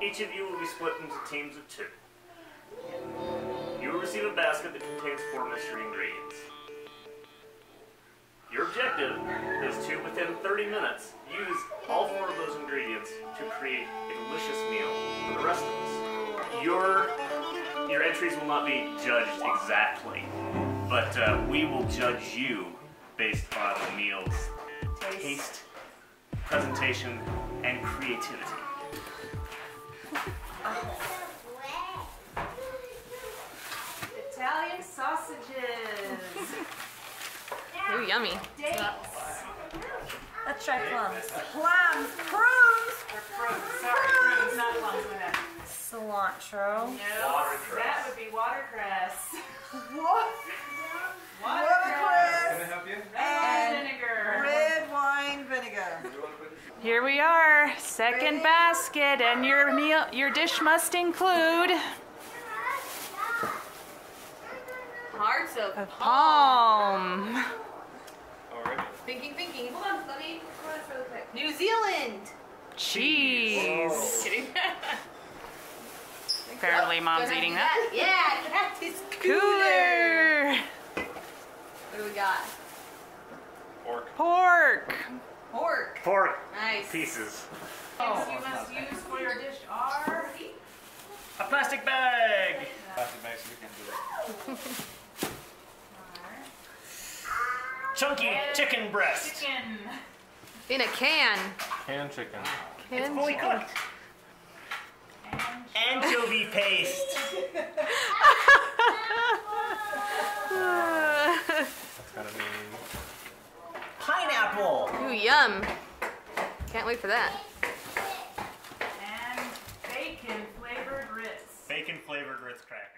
Each of you will be split into teams of two. You will receive a basket that contains four mystery ingredients. Your objective is to, within 30 minutes, use all four of those ingredients to create a delicious meal for the rest of us. Your your entries will not be judged exactly, but uh, we will judge you based on the meal's taste, presentation, and creativity. Sausages. Ooh, yummy. Dates. Let's try plums. Plums. Prunes. Prunes. Sorry, prunes, not plums. Cilantro. No, Watercress. that would be watercress. What? Watercress. Can I help you? Red vinegar. Red wine vinegar. Here we are, second basket, and your meal, your dish must include hearts of palm. Alright. Thinking, thinking. Hold on, let me go this really quick. New Zealand. Cheese. Kidding. Apparently, mom's eating that. Yeah, that is Cooler. What do we got? Pork. Pork. Pork. Pork Nice. pieces. Things you must use for your dish are A plastic bag. Plastic bags, we can do it. Chunky chicken breast. chicken. In a can. Canned chicken. It's Can fully chicken. cooked. Anchovy paste. That's gotta be. Pineapple. Ooh, yum. Can't wait for that. And bacon flavored Ritz. Bacon flavored Ritz crackers.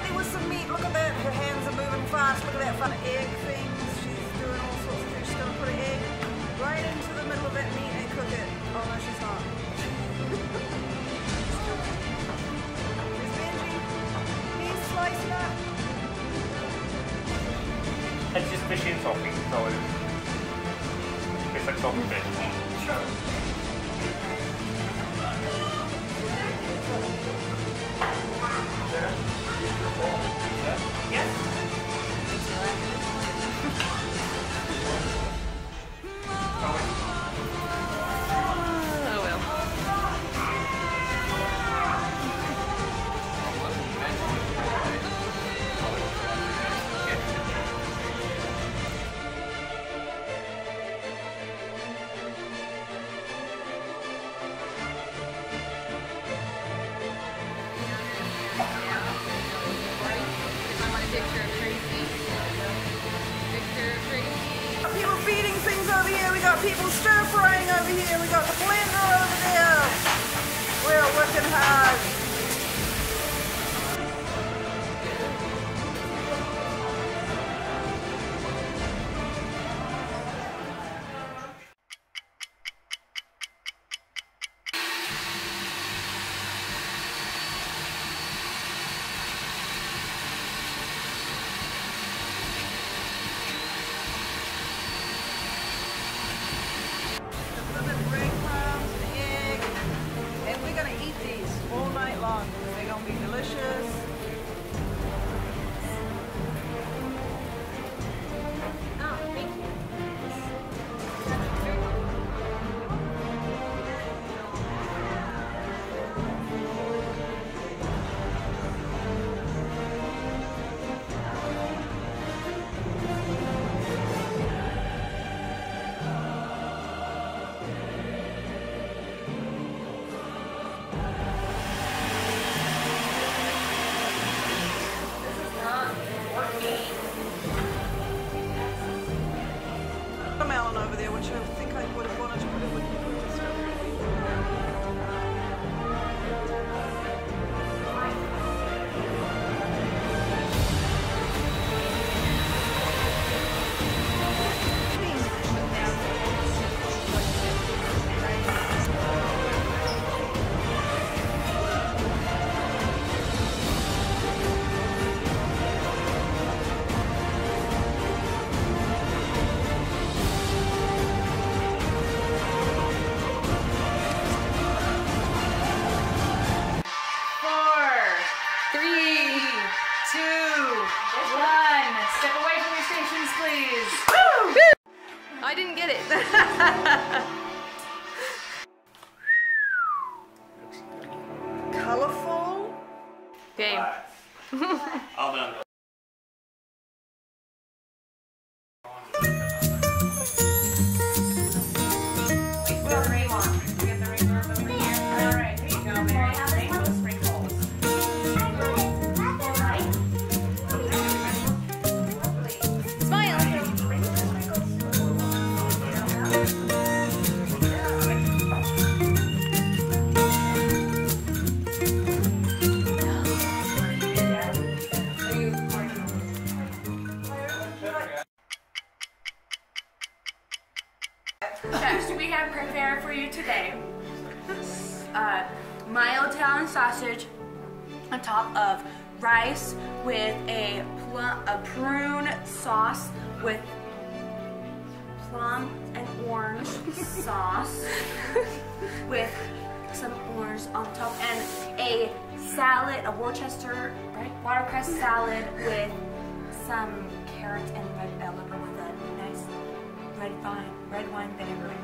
Doing with some meat. Look at that. Her hands are moving fast. Look at that fun egg things. She's doing all sorts of things. She's going to put an egg right into the middle of that meat and cook it. Oh, no, she's not. There's Benji. He's slicing up. It's just fishy and salty. That's all it is. Tastes like salted fish. Oh We got people stir frying over here. We got the blender over there. We're working hard. Three, two, one. Step away from your stations, please. I didn't get it. We have prepared for you today uh, Milotown sausage on top of rice with a plum, a prune sauce with plum and orange sauce with some orange on top and a salad, a Worcester right, watercress salad with some carrots and red bell pepper with a nice red wine, red wine vinegar.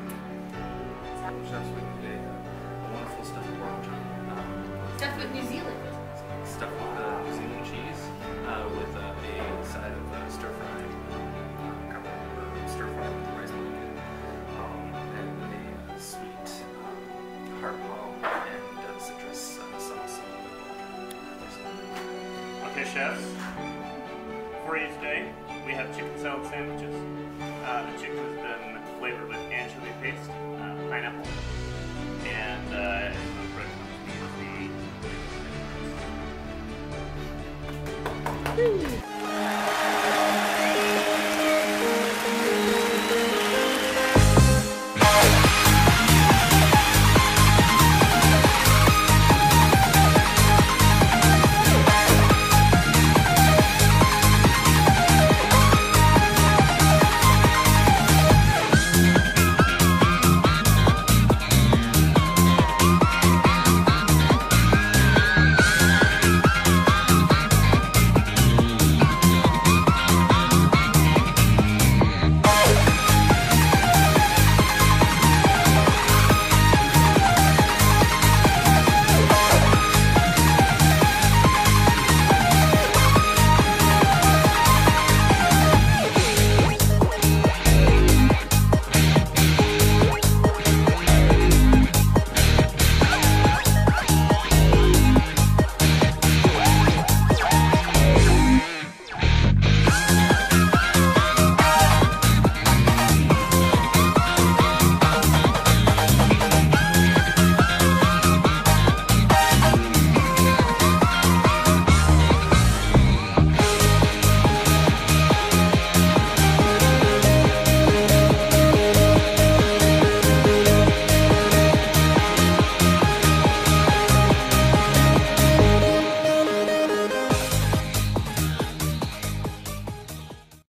Chefs, we made a, a wonderful stuffed pork chop. Um, Stuff with New Zealand. stuffed with uh, New Zealand cheese uh, with uh, a side of uh, stir fry, uh, covered stir fry with rice blanket, um, and a sweet um, heart palm and uh, citrus uh, sauce. Okay, chefs. For you today, we have chicken salad sandwiches. Uh, the chicken has been flavored with anchovy paste, uh, pineapple. And uh, breadcrumbs.